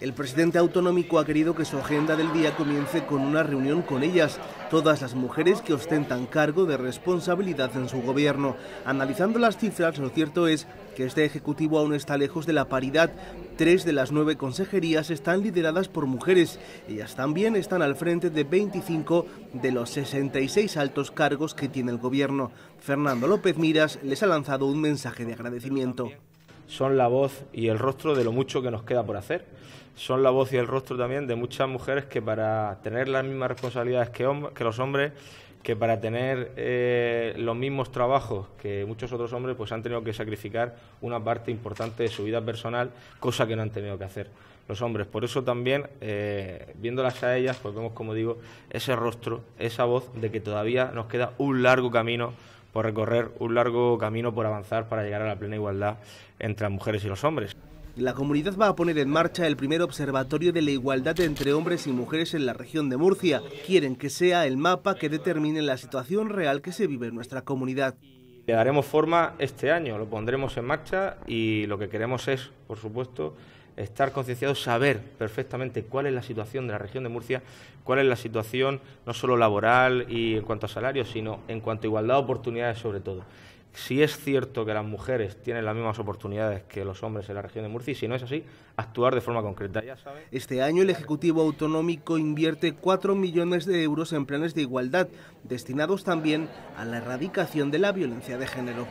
El presidente autonómico ha querido que su agenda del día comience con una reunión con ellas, todas las mujeres que ostentan cargo de responsabilidad en su gobierno. Analizando las cifras, lo cierto es que este Ejecutivo aún está lejos de la paridad. Tres de las nueve consejerías están lideradas por mujeres. Ellas también están al frente de 25 de los 66 altos cargos que tiene el gobierno. Fernando López Miras les ha lanzado un mensaje de agradecimiento. Son la voz y el rostro de lo mucho que nos queda por hacer. Son la voz y el rostro también de muchas mujeres que para tener las mismas responsabilidades que, que los hombres que para tener eh, los mismos trabajos que muchos otros hombres, pues han tenido que sacrificar una parte importante de su vida personal, cosa que no han tenido que hacer los hombres. Por eso también, eh, viéndolas a ellas, pues vemos, como digo, ese rostro, esa voz de que todavía nos queda un largo camino por recorrer, un largo camino por avanzar para llegar a la plena igualdad entre las mujeres y los hombres. La comunidad va a poner en marcha el primer observatorio de la igualdad entre hombres y mujeres en la región de Murcia. Quieren que sea el mapa que determine la situación real que se vive en nuestra comunidad. Le daremos forma este año, lo pondremos en marcha y lo que queremos es, por supuesto, estar concienciados, saber perfectamente cuál es la situación de la región de Murcia, cuál es la situación no solo laboral y en cuanto a salarios, sino en cuanto a igualdad de oportunidades sobre todo si es cierto que las mujeres tienen las mismas oportunidades que los hombres en la región de Murcia y si no es así, actuar de forma concreta. Este año el Ejecutivo Autonómico invierte 4 millones de euros en planes de igualdad, destinados también a la erradicación de la violencia de género.